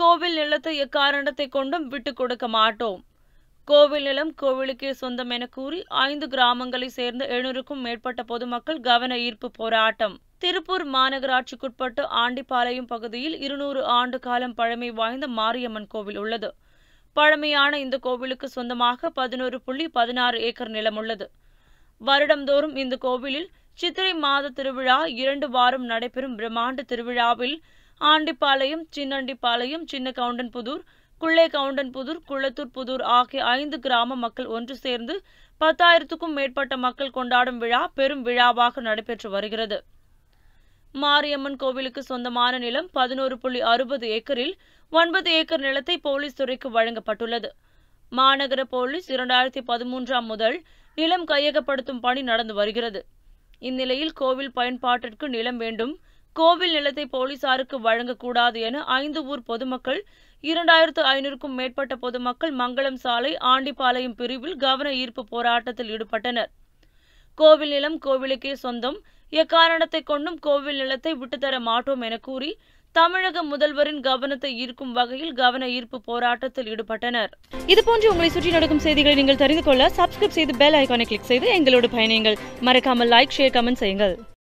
கோவில் நிலத்தை எக்காரணத்தை கொண்டும் விட்டுக் கொடுக்க மாட்டோம். கோவில் நிலம் கோவிலுக்கே சொந்தம் என கூறி ஐந்து கிராமங்களை சேர்ந்த எழுநூறுக்கும் மேற்பட்ட பொதுமக்கள் கவன ஈர்ப்பு போராட்டம். திருப்பூர் மாநகராட்சிக்குட்பட்ட ஆண்டிப்பாளையம் பகுதியில் இருநூறு ஆண்டு காலம் பழமை வாய்ந்த மாரியம்மன் கோவில் உள்ளது. பழமையான இந்த கோவிலுக்கு சொந்தமாக பதினோரு புள்ளி பதினாறு ஏக்கர் நிலம் உள்ளது. வருடந்தோறும் இந்த கோவிலில் சித்திரை மாத திருவிழா இரண்டு வாரம் நடைபெறும் பிரம்மாண்ட திருவிழாவில் ஆண்டிப்பாளையம் சின்னண்டிப்பாளையம் சின்ன கவுண்டன்புதூர் குள்ளே கவுண்டன்புதூர் குளத்தூர் புதூர் ஆகிய ஐந்து கிராம மக்கள் ஒன்று சேர்ந்து பத்தாயிரத்துக்கும் மேற்பட்ட மக்கள் கொண்டாடும் விழா பெரும் விழாவாக நடைபெற்று வருகிறது. மாரியம்மன் கோவிலுக்கு சொந்தமான நிலம் பதினோரு புள்ளி அறுபது ஏக்கரில் ஒன்பது ஏக்கர் நிலத்தை போலீஸ் துறைக்கு வழங்கப்பட்டுள்ளது. மாநகர போலீஸ் இரண்டாயிரத்தி பதிமூன்றாம் முதல் நிலம் கையகப்படுத்தும் பணி நடந்து வருகிறது. இந்நிலையில் கோவில் பயன்பாட்டிற்கு நிலம் வேண்டும் கோவில் நிலத்தை போலீசாருக்கு வழங்கக்கூடாது என ஐந்து ஊர் பொதுமக்கள் இரண்டாயிரத்து ஐநூறுக்கும் மேற்பட்ட பொதுமக்கள் மங்களம் சாலை ஆண்டிப்பாளையம் பிரிவில் கவன ஈர்ப்பு போராட்டத்தில் ஈடுபட்டனர். கோவில் நிலம் கோவிலுக்கே சொந்தம் எக்காரணத்தை கொண்டும் கோவில் நிலத்தை விட்டுத்தர மாட்டோம் என கூறி தமிழக முதல்வரின் கவனத்தை ஈர்க்கும் வகையில் கவன ஈர்ப்பு போராட்டத்தில் ஈடுபட்டனர். இது போன்று உங்களை சுற்றி நடக்கும் செய்திகளை நீங்கள் தெரிந்து கொள்ள சப்ஸ்கிரைப் செய்து பெல் ஐகானை கிளிக் செய்து எங்களோடு பயணியுங்கள். மறக்காமல் லைக் ஷேர் கமெண்ட் செய்யுங்கள்.